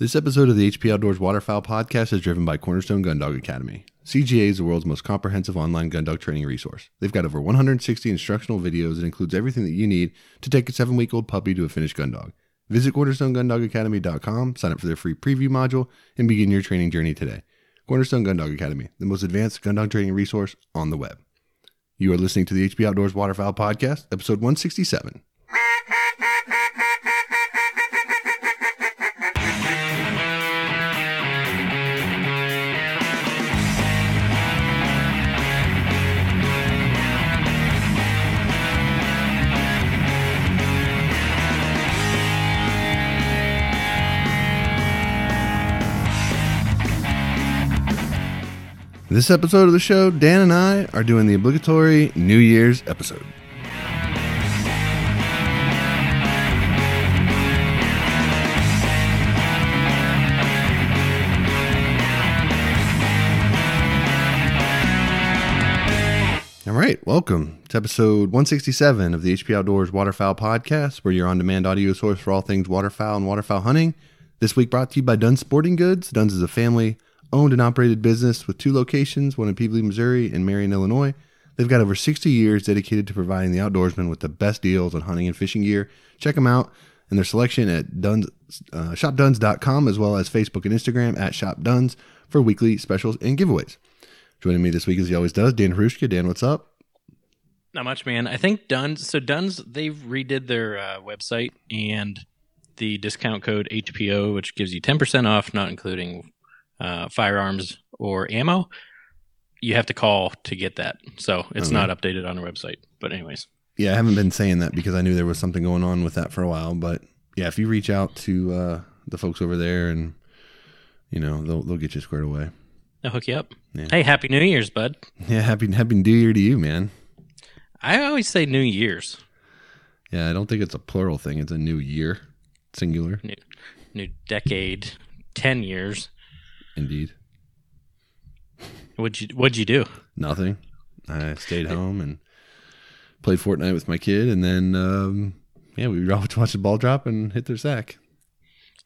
This episode of the HP Outdoors Waterfowl podcast is driven by Cornerstone Gun Dog Academy. CGA is the world's most comprehensive online gun dog training resource. They've got over 160 instructional videos that includes everything that you need to take a seven week old puppy to a finished gun dog. Visit cornerstonegundogacademy.com, sign up for their free preview module, and begin your training journey today. Cornerstone Gun Dog Academy, the most advanced gun dog training resource on the web. You are listening to the HP Outdoors Waterfowl podcast, episode 167. This episode of the show, Dan and I are doing the obligatory New Year's episode. All right, welcome to episode 167 of the HP Outdoors Waterfowl Podcast, where your on demand audio source for all things waterfowl and waterfowl hunting. This week brought to you by Dunn's Sporting Goods. Dunn's is a family owned and operated business with two locations, one in Peabody, Missouri, and Marion, Illinois. They've got over 60 years dedicated to providing the outdoorsman with the best deals on hunting and fishing gear. Check them out and their selection at Dunn's, uh, shopduns.com as well as Facebook and Instagram at shopduns for weekly specials and giveaways. Joining me this week, as he always does, Dan Hrushka. Dan, what's up? Not much, man. I think Dunn's. So Dunn's, they've redid their uh, website and the discount code HPO, which gives you ten percent off, not including uh, firearms or ammo. You have to call to get that, so it's Okay. not updated on their website. But anyways, Yeah, I haven't been saying that because I knew there was something going on with that for a while. But yeah, if you reach out to uh, the folks over there and, you know, they'll, they'll get you squared away. they'll hook you up. Yeah. Hey, happy New Year's, bud. Yeah, happy, happy New Year to you, man. I always say New Year's, Yeah, I don't think it's a plural thing. It's a new year, singular, new new decade, ten years. Indeed. What'd you What'd you do? Nothing. I stayed home and played Fortnite with my kid, and then um, yeah, we would always watch the ball drop and hit their sack.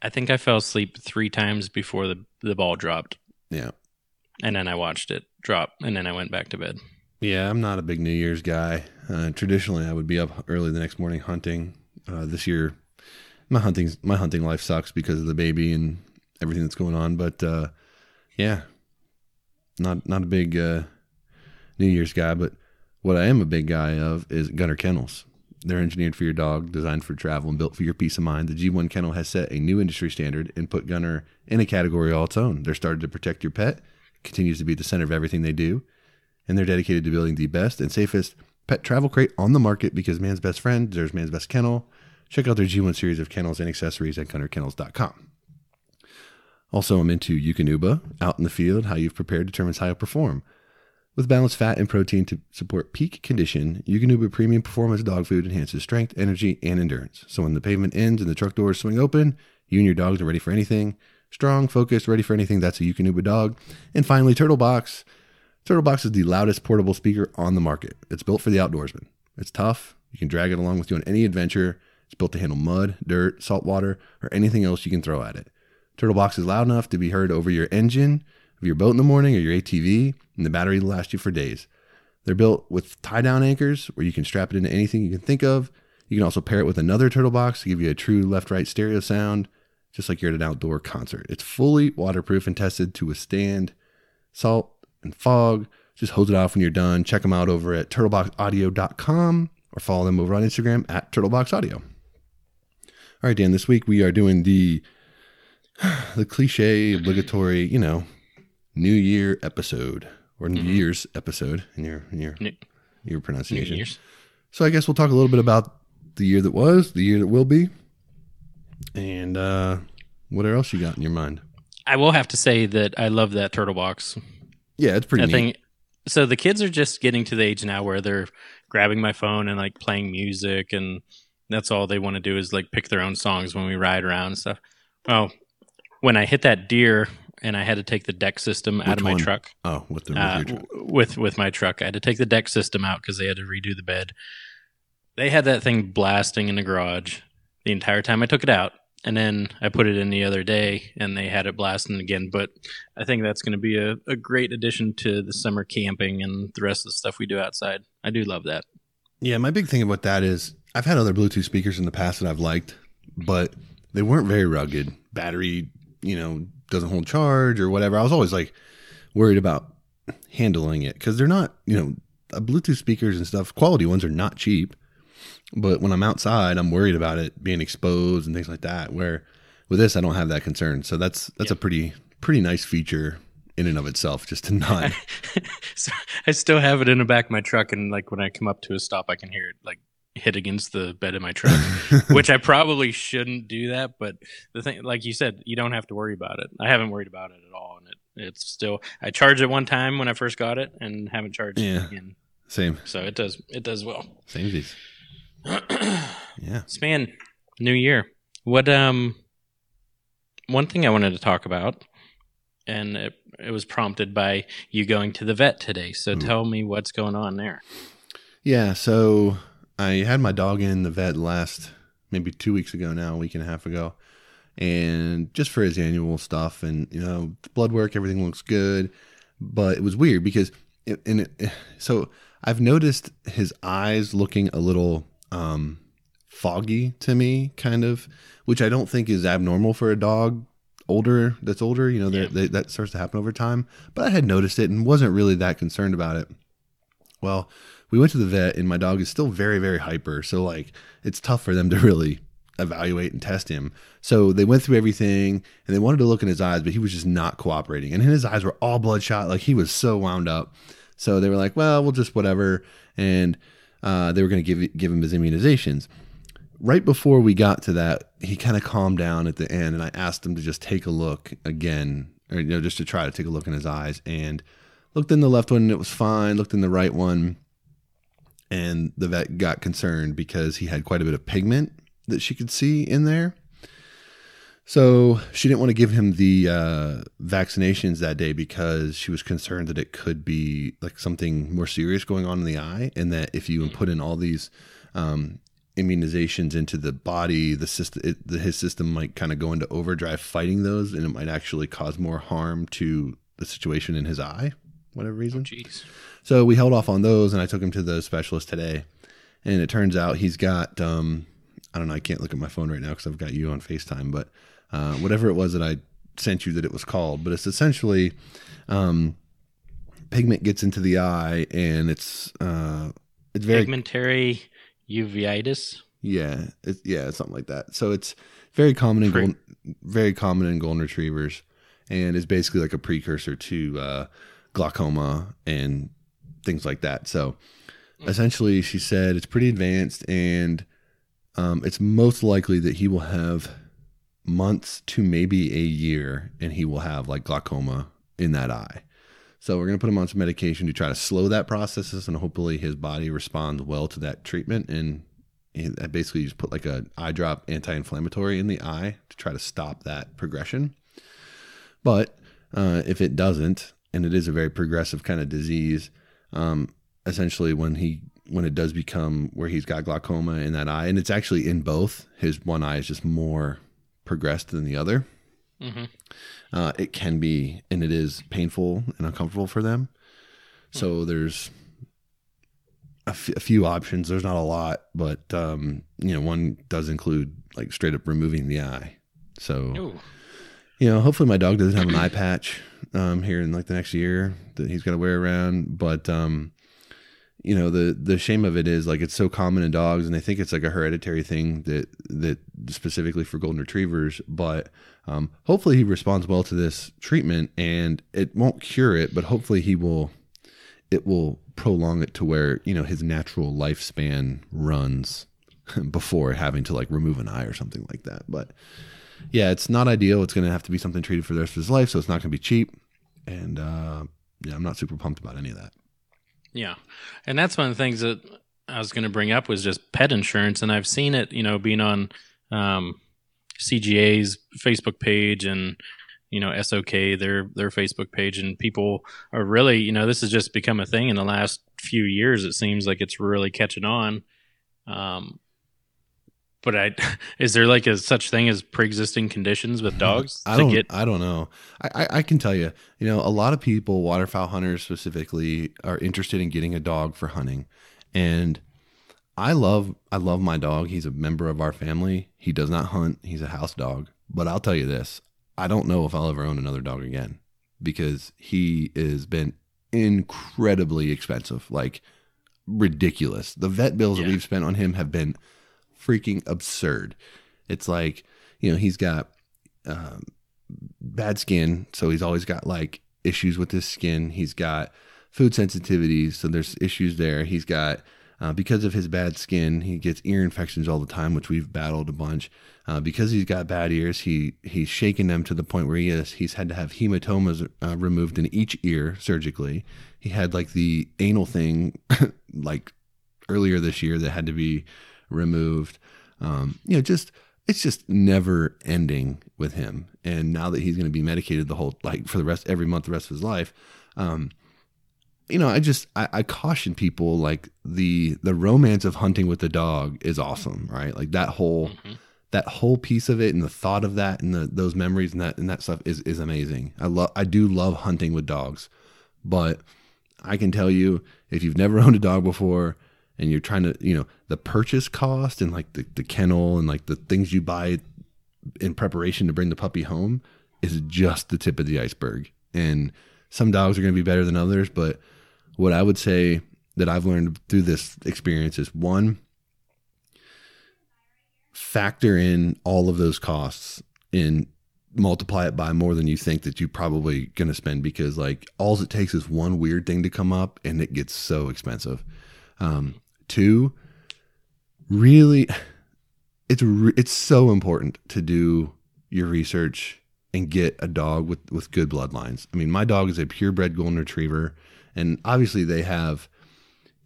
I think I fell asleep three times before the the ball dropped, Yeah, and then I watched it drop, and then I went back to bed. yeah. I'm not a big New Year's guy. Uh, traditionally, I would be up early the next morning hunting. Uh, this year, my hunting my hunting life sucks because of the baby and everything that's going on. But uh, yeah, not not a big uh, New Year's guy. But what I am a big guy of is Gunner Kennels. They're engineered for your dog, designed for travel, and built for your peace of mind. The G1 Kennel has set a new industry standard and put Gunner in a category all its own. They're started to protect your pet, continues to be the center of everything they do, and they're dedicated to building the best and safest pet travel crate on the market because man's best friend deserves man's best kennel. Check out their G1 series of kennels and accessories at gunnerkennels.com. Also, I'm into Eukanuba, out in the field, how you've prepared determines how you'll perform. With balanced fat and protein to support peak condition, Eukanuba premium performance dog food enhances strength, energy, and endurance. So when the pavement ends and the truck doors swing open, you and your dogs are ready for anything. Strong, focused, ready for anything. That's a Eukanuba dog. And finally, Turtle Box. Turtle Box is the loudest portable speaker on the market. It's built for the outdoorsman. It's tough. You can drag it along with you on any adventure. It's built to handle mud, dirt, salt water, or anything else you can throw at it. Turtle Box is loud enough to be heard over your engine of your boat in the morning or your ATV, and the battery will last you for days. They're built with tie down anchors where you can strap it into anything you can think of. You can also pair it with another Turtle Box to give you a true left right stereo sound, just like you're at an outdoor concert. It's fully waterproof and tested to withstand salt and fog. Just hose it off when you're done. Check them out over at turtleboxaudio.com or follow them over on Instagram at turtleboxaudio. All right, Dan, this week we are doing the the cliche obligatory, you know, New Year episode or New Year's episode in your in your New, your New pronunciation. Year's. So I guess we'll talk a little bit about the year that was, the year that will be, and uh, what else you got in your mind? I will have to say that I love that turtle box. Yeah, it's pretty I neat. think so. The kids are just getting to the age now where they're grabbing my phone and like playing music, and that's all they want to do is like pick their own songs when we ride around and stuff. Oh, when I hit that deer and I had to take the deck system out Which of my one? truck oh, with the uh, truck. with with my truck, I had to take the deck system out because they had to redo the bed. They had that thing blasting in the garage the entire time I took it out. and then I put it in the other day, and they had it blasting again. But I think that's going to be a, a great addition to the summer camping and the rest of the stuff we do outside. I do love that. Yeah, my big thing about that is I've had other Bluetooth speakers in the past that I've liked, but they weren't very rugged. Battery, you know, doesn't hold charge or whatever. I was always like worried about handling it because they're not, you know, uh, Bluetooth speakers and stuff, quality ones are not cheap. But when I'm outside, I'm worried about it being exposed and things like that. Where with this, I don't have that concern. So that's that's yep. a pretty pretty nice feature in and of itself, just to not. so I still have it in the back of my truck, and like when I come up to a stop, I can hear it like hit against the bed of my truck, which I probably shouldn't do that. But the thing, like you said, you don't have to worry about it. I haven't worried about it at all, and it it's still. I charged it one time when I first got it, and haven't charged yeah. it again. Same. So it does it does well. Same these. yeah. Span, new year. What um one thing I wanted to talk about and it, it was prompted by you going to the vet today. So Ooh. tell me what's going on there. Yeah, so I had my dog in the vet last maybe 2 weeks ago now, a week and a half ago. And just for his annual stuff and you know, blood work, everything looks good, but it was weird because it, and it, so I've noticed his eyes looking a little um, foggy to me, kind of, which I don't think is abnormal for a dog older that's older. You know, yeah. they, that starts to happen over time. But I had noticed it and wasn't really that concerned about it. Well, we went to the vet, and my dog is still very, very hyper. So like, it's tough for them to really evaluate and test him. So they went through everything and they wanted to look in his eyes, but he was just not cooperating. And his eyes were all bloodshot. Like he was so wound up. So they were like, well, we'll just whatever. And uh, they were going to give give him his immunizations. Right before we got to that, he kind of calmed down at the end, and I asked him to just take a look again, or you know, just to try to take a look in his eyes. And looked in the left one, and it was fine. Looked in the right one, and the vet got concerned because he had quite a bit of pigment that she could see in there. So she didn't want to give him the uh, vaccinations that day because she was concerned that it could be like something more serious going on in the eye, and that if you put in all these um, immunizations into the body, the system, it, the, his system might kind of go into overdrive fighting those, and it might actually cause more harm to the situation in his eye, whatever reason. Oh, so we held off on those, and I took him to the specialist today, and it turns out he's got. Um, I don't know. I can't look at my phone right now because I've got you on Facetime, but uh, whatever it was that I sent you that it was called. But it's essentially um, pigment gets into the eye, and it's uh, it's very pigmentary uveitis. Yeah, it's, yeah, something like that. So it's very common in golden, very common in golden retrievers, and is basically like a precursor to uh, glaucoma and things like that. So essentially, she said it's pretty advanced, and um, it's most likely that he will have months to maybe a year and he will have like glaucoma in that eye. So we're going to put him on some medication to try to slow that process and hopefully his body responds well to that treatment. And I basically just put like a eye drop anti-inflammatory in the eye to try to stop that progression. But uh, if it doesn't, and it is a very progressive kind of disease, um, essentially when he when it does become where he's got glaucoma in that eye, and it's actually in both, his one eye is just more progressed than the other. Mm-hmm. Uh, it can be, and it is painful and uncomfortable for them. So mm-hmm. there's a, f- a few options. There's not a lot, but um, you know, one does include like straight up removing the eye. So, Ooh. you know, hopefully my dog doesn't have an eye patch um, here in like the next year that he's got to wear around. But um, you know the the shame of it is like it's so common in dogs and they think it's like a hereditary thing that that specifically for golden retrievers. But um, hopefully he responds well to this treatment and it won't cure it but hopefully he will it will prolong it to where you know his natural lifespan runs before having to like remove an eye or something like that. But yeah it's not ideal. It's going to have to be something treated for the rest of his life so it's not going to be cheap and uh, yeah i'm not super pumped about any of that yeah. And that's one of the things that I was going to bring up was just pet insurance. And I've seen it, you know, being on um, CGA's Facebook page and, you know, SOK, their, their Facebook page. And people are really, you know, this has just become a thing in the last few years. It seems like it's really catching on. Um, but I is there like a such thing as pre-existing conditions with dogs I don't. get? I don't know. I, I, I can tell you. You know, a lot of people, waterfowl hunters specifically, are interested in getting a dog for hunting, and I love. I love my dog. He's a member of our family. He does not hunt. He's a house dog. But I'll tell you this: I don't know if I'll ever own another dog again because he has been incredibly expensive, like ridiculous. The vet bills Yeah. that we've spent on him have been freaking absurd. It's like, you know, he's got um, bad skin, so he's always got like issues with his skin. He's got food sensitivities, so there's issues there. He's got uh, because of his bad skin, he gets ear infections all the time, which we've battled a bunch. Uh, because he's got bad ears, he he's shaken them to the point where he is he's had to have hematomas uh, removed in each ear surgically. He had like the anal thing, like earlier this year that had to be removed. Um, you know, just it's just never ending with him. And now that he's going to be medicated the whole like for the rest every month the rest of his life, um, you know, I just I, I caution people like the the romance of hunting with the dog is awesome, right? Like that whole Mhm. that whole piece of it and the thought of that and the, those memories and that and that stuff is is amazing. I love I do love hunting with dogs, but I can tell you if you've never owned a dog before and you're trying to you know the purchase cost and like the, the kennel and like the things you buy in preparation to bring the puppy home is just the tip of the iceberg. And some dogs are going to be better than others, but what I would say that I've learned through this experience is one, factor in all of those costs and multiply it by more than you think that you're probably going to spend because like all it takes is one weird thing to come up and it gets so expensive. Um, two, really, it's re- it's so important to do your research and get a dog with with good bloodlines. I mean, my dog is a purebred golden retriever, and obviously they have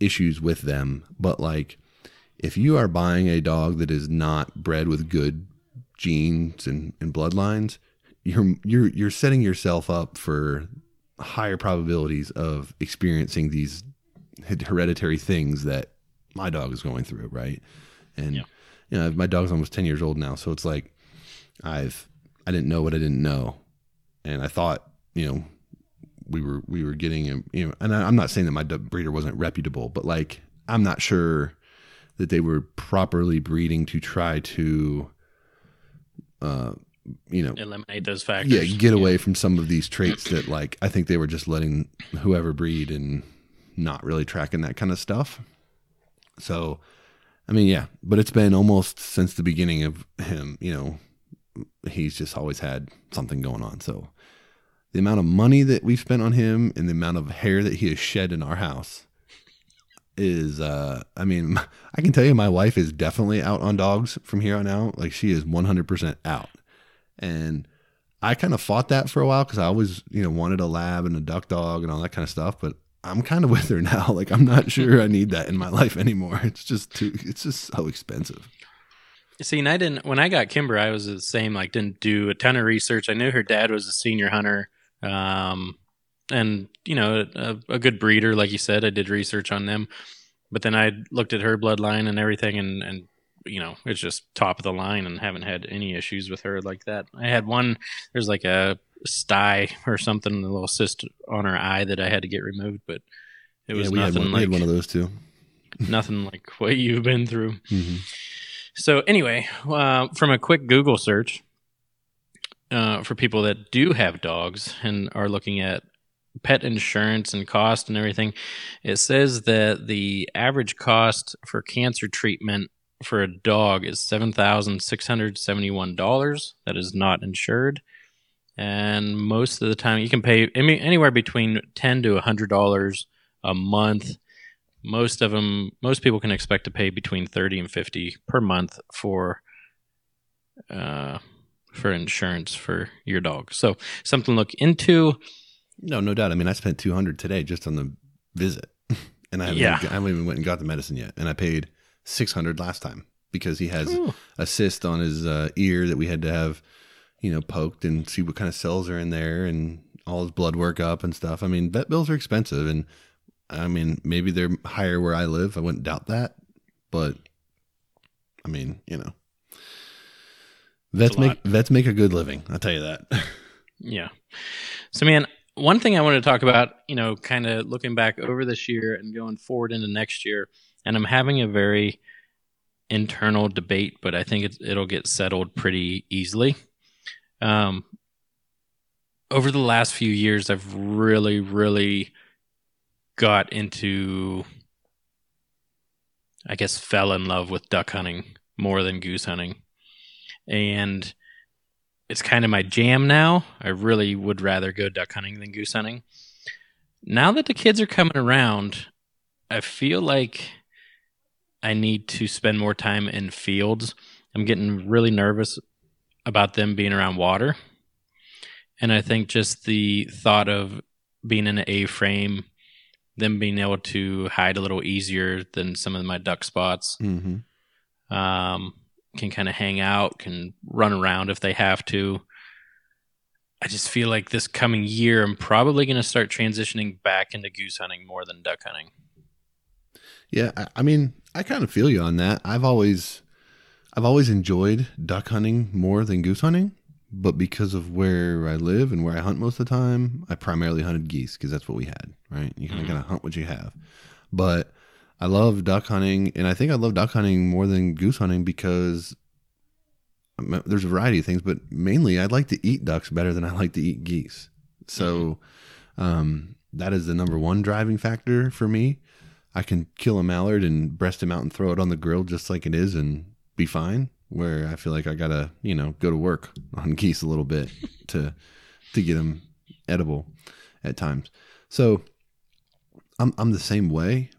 issues with them, but like if you are buying a dog that is not bred with good genes and, and bloodlines, you're you're you're setting yourself up for higher probabilities of experiencing these hereditary things that my dog is going through, right? And Yeah. you know, my dog's almost 10 years old now, so it's like I've I didn't know what I didn't know. And I thought, you know, we were we were getting him, you know, and I, I'm not saying that my breeder wasn't reputable, but like I'm not sure that they were properly breeding to try to uh you know Eliminate those factors. yeah get away from some of these traits that like i think they were just letting whoever breed and not really tracking that kind of stuff. So i mean yeah but it's been almost since the beginning of him you know he's just always had something going on. So the amount of money that we've spent on him and the amount of hair that he has shed in our house is uh i mean i can tell you my wife is definitely out on dogs from here on out. Like she is 100% out. And I kind of fought that for a while because I always, you know, wanted a lab and a duck dog and all that kind of stuff. But I'm kind of with her now. Like I'm not sure I need that in my life anymore. It's just too. It's just so expensive. See, and I didn't when I got Kimber, I was the same. Like, didn't do a ton of research. I knew her dad was a senior hunter, um, and you know, a, a good breeder, like you said. I did research on them, but then I looked at her bloodline and everything, and and you know, it's just top of the line, and haven't had any issues with her like that. I had one. There's like a sty or something, a little cyst on her eye that I had to get removed, but it was yeah, we had nothing one. we like had one of those too. nothing like what you've been through. Mhm. So anyway, uh, from a quick Google search, uh, for people that do have dogs and are looking at pet insurance and cost and everything, it says that the average cost for cancer treatment for a dog is seven thousand six hundred seventy-one dollars. That is not insured, and most of the time you can pay any- anywhere between ten to hundred dollars a month most of them most people can expect to pay between 30 and 50 per month for uh for insurance for your dog so something to look into No, no doubt. I mean, I spent 200 today just on the visit, and I haven't, Yeah. even, I haven't even went and got the medicine yet. And I paid 600 last time because he has Ooh. a cyst on his uh, ear that we had to have, you know, poked and see what kind of cells are in there and all his blood work up and stuff. I mean, vet bills are expensive, and I mean, maybe they're higher where I live. I wouldn't doubt that, but I mean, you know, Vets make lot. vets make a good living. I'll tell you that. Yeah. So, man, one thing I wanted to talk about, you know, kind of looking back over this year and going forward into next year, and I'm having a very internal debate, but I think it'll get settled pretty easily. Um, over the last few years, I've really, really got into, I guess, fell in love with duck hunting more than goose hunting. And it's kind of my jam now. I really would rather go duck hunting than goose hunting. Now that the kids are coming around, I feel like I need to spend more time in fields. I'm getting really nervous about them being around water. And I think just the thought of being in an A frame, them being able to hide a little easier than some of my duck spots, mm-hmm. um, can kind of hang out, can run around if they have to. I just feel like this coming year, I'm probably going to start transitioning back into goose hunting more than duck hunting. Yeah, I, I mean, I kind of feel you on that. I've always, I've always enjoyed duck hunting more than goose hunting, but because of where I live and where I hunt most of the time, I primarily hunted geese because that's what we had. Right? You kind of Mhm. gotta hunt what you have. But I love duck hunting, and I think I love duck hunting more than goose hunting because there's a variety of things, but mainly I'd like to eat ducks better than I like to eat geese. So um, that is the number one driving factor for me. I can kill a mallard and breast him out and throw it on the grill just like it is and be fine. Where I feel like I gotta, you know, go to work on geese a little bit to to get them edible at times. So I'm I'm the same way,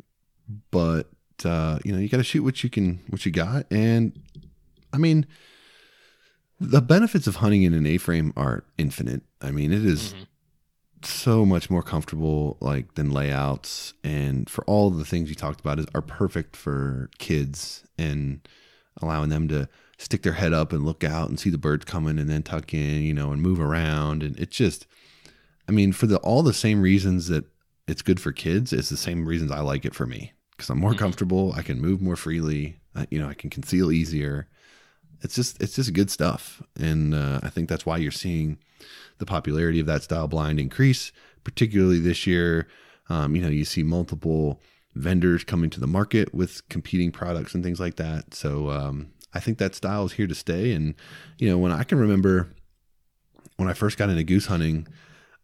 but uh, you know, you got to shoot what you can, what you got, and I mean, the benefits of hunting in an A-frame are infinite. I mean, it is Mhm. So much more comfortable like than layouts. And for all the things you talked about is are perfect for kids and allowing them to stick their head up and look out and see the birds coming and then tuck in you know and move around. And it's just i mean for the all the same reasons that it's good for kids it's the same reasons i like it for me. Because i'm more Mhm. comfortable i can move more freely I, you know i can conceal easier. It's just it's just good stuff. And uh, i think that's why you're seeing the popularity of that style blind increase, particularly this year. Um, you know, you see multiple vendors coming to the market with competing products and things like that. So um, I think that style is here to stay. And you know, when I can remember when I first got into goose hunting,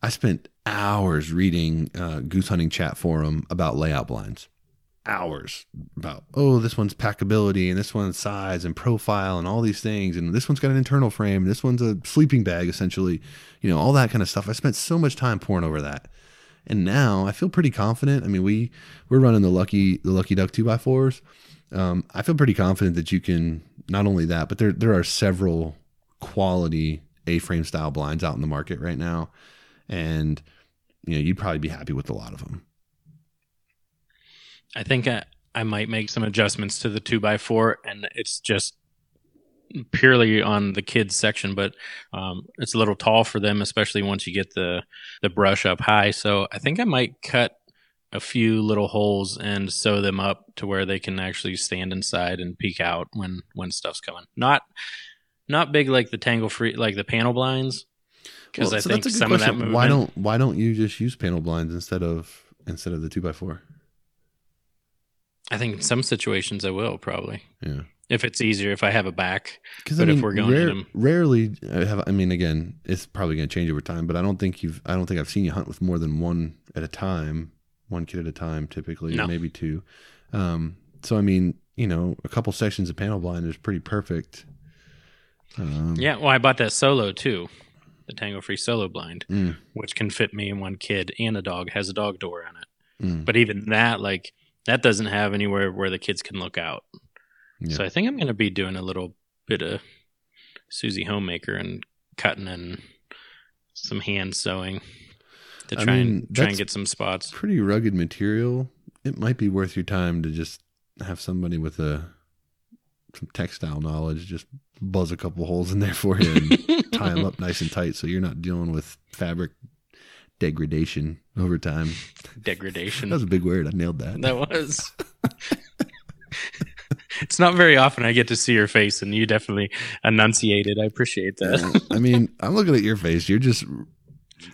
I spent hours reading uh, goose hunting chat forum about layout blinds. Hours about oh this one's packability and this one's size and profile and all these things. And this one's got an internal frame. And this one's a sleeping bag essentially you know all that kind of stuff. I spent so much time pouring over that. And now i feel pretty confident. I mean we we're running the lucky the lucky duck 2x4s um, i feel pretty confident that you can not only that but there there are several quality a-frame style blinds out in the market right now. And you know you'd probably be happy with a lot of them I think I, I might make some adjustments to the two by four, and it's just purely on the kids section, but um, it's a little tall for them, especially once you get the the brush up high. So I think I might cut a few little holes and sew them up to where they can actually stand inside and peek out when when stuff's coming. Not not big like the tangle free like the panel blinds, because Well, I so think that's a good some of that question. movement. why don't why don't you just use panel blinds instead of instead of the 2x4 I think in some situations I will probably yeah if it's easier if I have a back. Because But I if we're going rare- in 'em- rarely I have. I mean, again, it's probably going to change over time, but I don't think you've. I don't think I've seen you hunt with more than one at a time, one kid at a time, typically, No. maybe two. Um, so I mean, you know, a couple sections of panel blind is pretty perfect. Um, Yeah, well, I bought that solo too, the Tanglefree Solo blind, Mm, which can fit me and one kid and a dog. Has a dog door on it, mm, but even that, like, that doesn't have anywhere where the kids can look out. yeah. So I think I'm going to be doing a little bit of Susie homemaker and cutting and some hand sewing to I try mean, and try and get some spots. pretty rugged material. It might be worth your time to just have somebody with a some textile knowledge just buzz a couple holes in there for you and tie them up nice and tight so you're not dealing with fabric degradation over time. Degradation. That was a big word. I nailed that. That was. it's not very often I get to see your face, and you definitely enunciated. I appreciate that. I mean, I'm looking at your face. You're just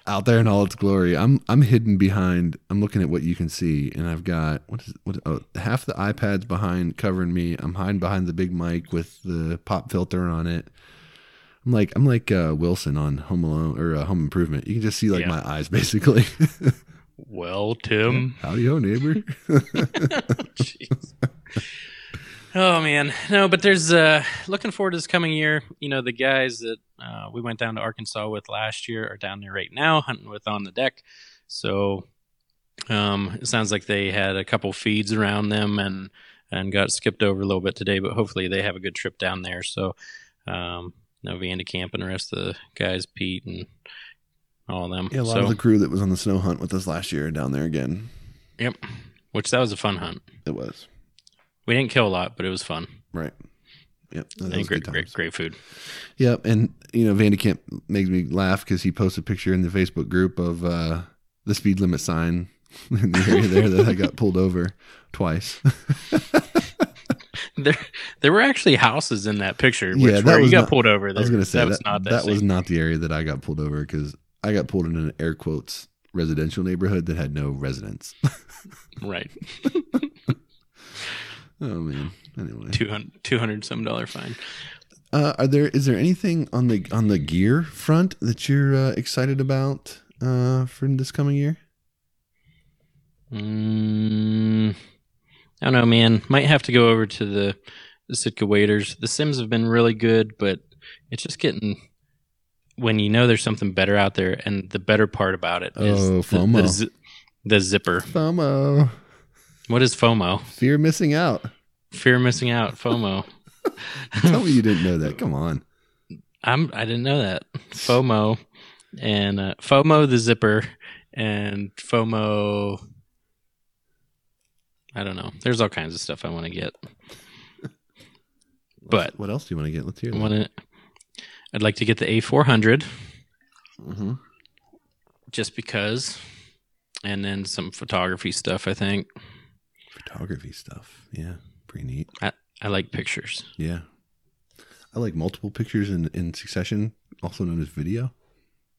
out there in all its glory. I'm I'm hidden behind. I'm looking at what you can see, and I've got what is what? Oh, half the iPad's behind covering me. I'm hiding behind the big mic with the pop filter on it. I'm like I'm like uh, Wilson on Home Alone or uh, Home Improvement. You can just see like Yeah. my eyes basically. well, Tim. Howdy ho, neighbor. Oh man, no, but there's uh looking forward to this coming year. You know, the guys that uh, we went down to Arkansas with last year are down there right now hunting with on the deck. So um, it sounds like they had a couple feeds around them and and got skipped over a little bit today, but hopefully they have a good trip down there. So um, no Vandekamp and the rest of the guys, Pete and all of them. Yeah, a lot so, of the crew that was on the snow hunt with us last year down there again. yep, which that was a fun hunt. It was We didn't kill a lot, but it was fun. right. Yep, that And great, great, great food. Yep, and you know Vandekamp makes me laugh because he posts a picture in the Facebook group of uh, the speed limit sign in the area there that I got pulled over twice. There, there were actually houses in that picture. Which, Yeah, that where you got not- pulled over. There. I was going to say that that, was not that. that was not the area that I got pulled over because I got pulled in an air quotes residential neighborhood that had no residents. right. oh man. Anyway, 200, 200 some dollar fine. uh, are there is there anything on the on the gear front that you're uh, excited about uh, for this coming year? Mm, I don't know, man. Might have to go over to the, the Sitka Waders. The Simms have been really good, but it's just getting when you know there's something better out there, and the better part about it is Oh, the, FOMO. the, zi- the zipper. FOMO, What is FOMO? fear missing out. Fear missing out. FOMO. Tell me you didn't know that. Come on. I'm. I didn't know that. FOMO and uh, FOMO the zipper and FOMO. I don't know. There's all kinds of stuff I want to get. But- what else do you want to get? Let's hear I that. want to. I'd like to get the A400 hmm just because, and then some photography stuff. I think Photography stuff. Yeah, pretty neat. I I like pictures. Yeah, I like multiple pictures in in succession, also known as video.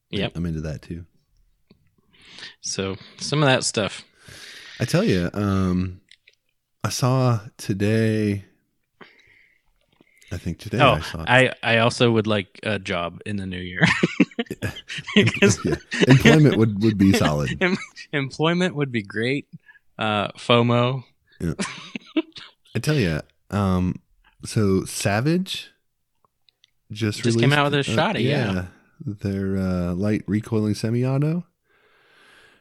Yeah, I'm into that too. So some of that stuff. I tell you, um, I saw today. I think today Oh, I saw. I I also would like a job in the new year. Yeah. Employment would would be solid. Em- employment would be great. Uh, FOMO. I tell you, um, so Savage just Just came out with a released, uh, Shotty, yeah. their uh, light recoiling semi-auto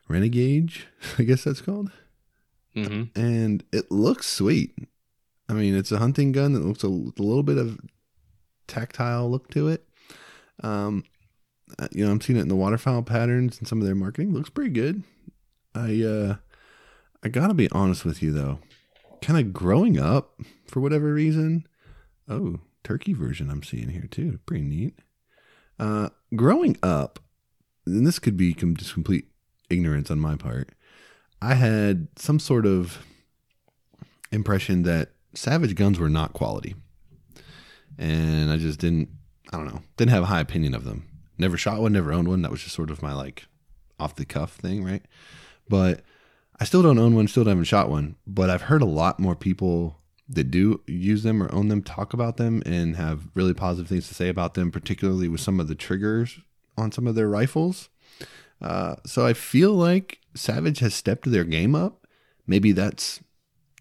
Renegauge, I guess that's called, hmm and it looks sweet. I mean, it's a hunting gun that looks a, a little bit of tactile look to it. Um, uh, you know, I'm seeing it in the waterfowl patterns and some of their marketing. Looks pretty good. I uh, I gotta be honest with you though, kind of growing up for whatever reason. Oh, turkey version I'm seeing here too. Pretty neat. Uh, growing up, and this could be com- just complete ignorance on my part. I had some sort of impression that Savage guns were not quality, and I just didn't. I don't know. Didn't have a high opinion of them. Never shot one. Never owned one. That was just sort of my like off the cuff thing, right? But I still don't own one. Still haven't shot one. But I've heard a lot more people that do use them or own them talk about them and have really positive things to say about them, particularly with some of the triggers on some of their rifles. Uh, so I feel like Savage has stepped their game up. Maybe that's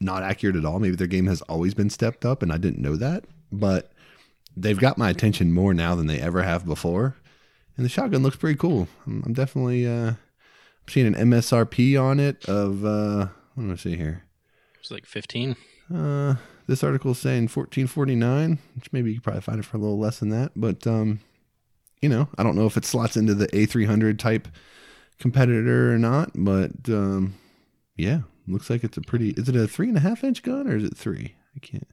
not accurate at all. Maybe their game has always been stepped up and I didn't know that. But they've got my attention more now than they ever have before. And the shotgun looks pretty cool. I'm, I'm definitely uh, I'm seeing an MSRP on it of uh, what do I see here? It's like 15. Uh, this article is saying 1449, which maybe you could probably find it for a little less than that. But um, you know, I don't know if it slots into the A300 type competitor or not. But um, yeah, looks like it's a pretty. Is it a three and a half inch gun or is it three? I can't.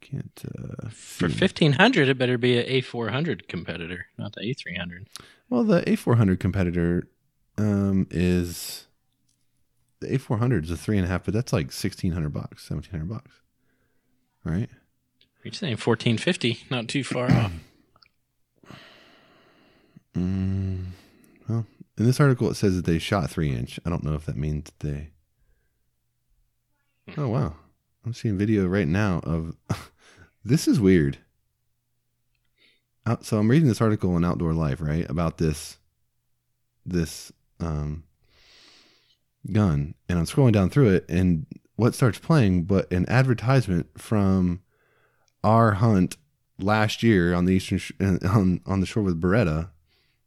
Can't. Uh, For 1500, it better be a A400 competitor, not the A300. Well, the A400 competitor um, is the A400 is a three and a half, but that's like sixteen hundred bucks, seventeen hundred bucks. right? You're saying 1450, not too far off. Mm, well, in this article, it says that they shot three inch. I don't know if that means they. Oh wow! I'm seeing video right now of. this is weird. Out, so I'm reading this article in Outdoor Life, right, about this, this um, gun, and I'm scrolling down through it, and what starts playing, but an advertisement from our hunt last year on the eastern sh- on on the shore with Beretta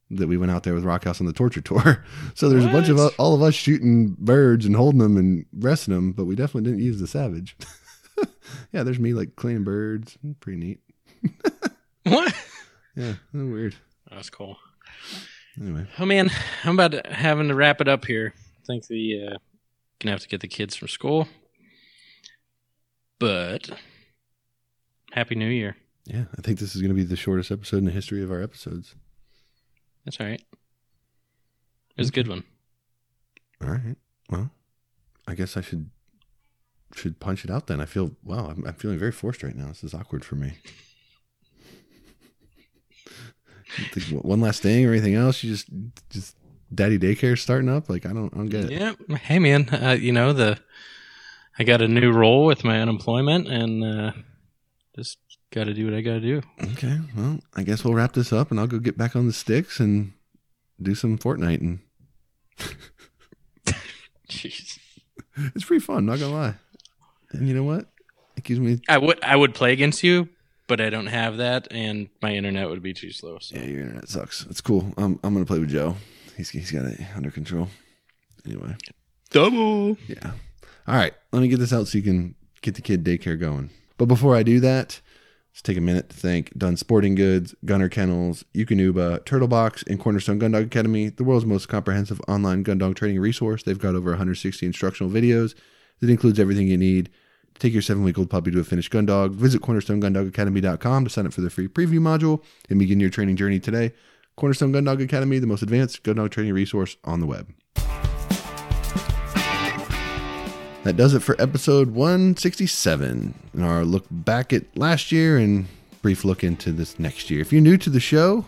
that we went out there with Rockhouse on the torture tour. So there's a bunch of What? all of us shooting birds and holding them and resting them, but we definitely didn't use the Savage. yeah, there's me like cleaning birds. Pretty neat. what? Yeah, weird. That's cool. Anyway, Oh man, I'm about to, having to wrap it up here. I think the uh, gonna have to get the kids from school, but happy New Year. yeah, I think this is going to be the shortest episode in the history of our episodes. That's all right. It was a good one. All right. Well, I guess I should should punch it out then. I feel wow. I'm, I'm feeling very forced right now. This is awkward for me. One last thing or anything else? You just just daddy daycare starting up? Like I don't I don't get it. Yeah. Hey man, uh, you know the I got a new role with my unemployment, and uh, just got to do what I got to do. Okay. Well, I guess we'll wrap this up, and I'll go get back on the sticks and do some Fortnite. And Jeez. it's pretty fun. Not gonna lie. And you know what? It gives me I would I would play against you, but I don't have that, and my internet would be too slow. So. Yeah, your internet sucks. It's cool. I'm I'm gonna play with Joe. He's he's got it under control. Anyway, Double. yeah. All right, let me get this out so you can get the kid daycare going. But before I do that, take a minute to thank Dunn Sporting Goods, Gunner Kennels, Eukanuba, Turtle Box, and Cornerstone Gun Dog Academy, the world's most comprehensive online gun dog training resource. They've got over 160 instructional videos that includes everything you need to take your seven week old puppy to a finished gun dog. Visit cornerstonegunDogAcademy.com to sign up for the free preview module and begin your training journey today. Cornerstone Gun Dog Academy, the most advanced gun dog training resource on the web. That does it for episode 167 and our look back at last year and brief look into this next year. If you're new to the show,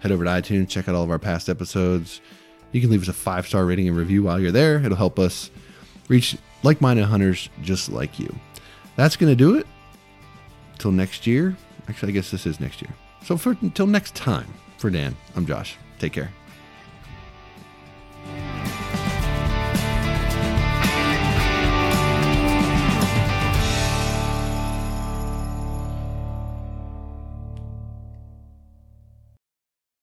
head over to iTunes, check out all of our past episodes. You can leave us a five star rating and review while you're there. It'll help us reach like minded hunters just like you. That's going to do it. Till next year. Actually, I guess this is next year. So for until next time, for Dan, I'm Josh. Take care.